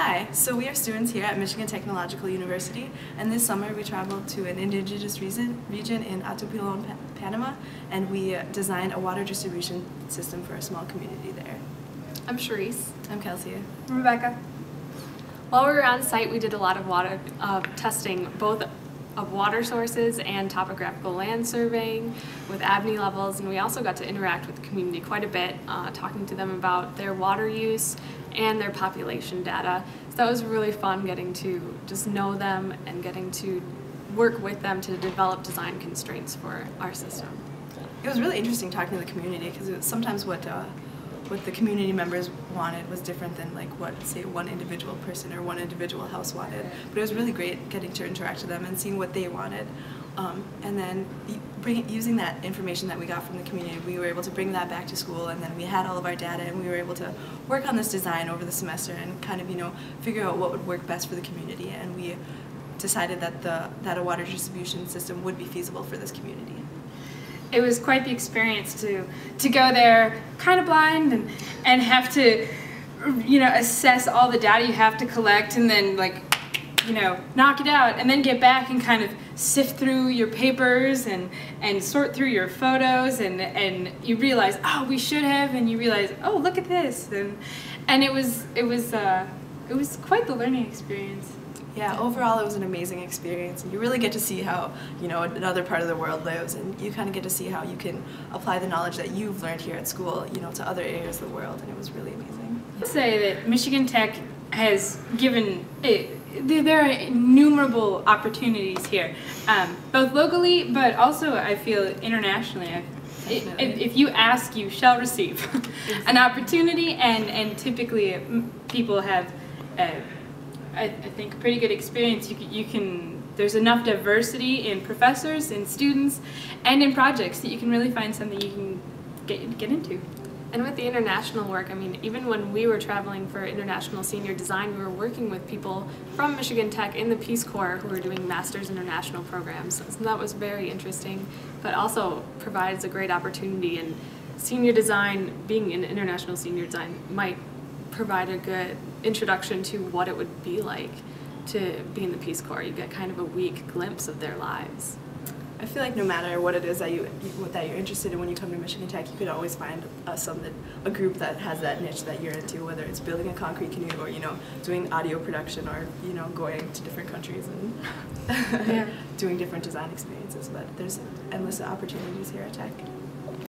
Hi, so we are students here at Michigan Technological University, and this summer we traveled to an indigenous region, region in Atupilon, Panama, and we designed a water distribution system for a small community there. I'm Charisse. I'm Kelsey. I'm Rebecca. While we were on site, we did a lot of water uh, testing, both of water sources and topographical land surveying with Abney levels, and we also got to interact with the community quite a bit, uh, talking to them about their water use and their population data. So that was really fun getting to just know them and getting to work with them to develop design constraints for our system. It was really interesting talking to the community because sometimes what uh, what the community members wanted was different than like what say one individual person or one individual house wanted. But it was really great getting to interact with them and seeing what they wanted. Um, and then bring, using that information that we got from the community, we were able to bring that back to school and then we had all of our data and we were able to work on this design over the semester and kind of, you know, figure out what would work best for the community. And we decided that, the, that a water distribution system would be feasible for this community it was quite the experience to to go there kind of blind and and have to you know assess all the data you have to collect and then like you know knock it out and then get back and kind of sift through your papers and and sort through your photos and and you realize oh we should have and you realize oh look at this and and it was it was uh, it was quite the learning experience yeah, overall it was an amazing experience. And you really get to see how, you know, another part of the world lives and you kind of get to see how you can apply the knowledge that you've learned here at school, you know, to other areas of the world and it was really amazing. I'd say that Michigan Tech has given, it, there are innumerable opportunities here, um, both locally but also I feel internationally. if you ask, you shall receive an opportunity, and, and typically people have uh, I, I think, pretty good experience. You, you can, there's enough diversity in professors, in students, and in projects that you can really find something you can get, get into. And with the international work, I mean, even when we were traveling for international senior design, we were working with people from Michigan Tech in the Peace Corps who were doing master's international programs. So that was very interesting, but also provides a great opportunity. And senior design, being an international senior design, might provide a good introduction to what it would be like to be in the Peace Corps. You get kind of a weak glimpse of their lives. I feel like no matter what it is that you that you're interested in when you come to Michigan Tech, you could always find a, some a group that has that niche that you're into, whether it's building a concrete canoe or you know doing audio production or you know going to different countries and yeah. doing different design experiences. But there's endless opportunities here at Tech.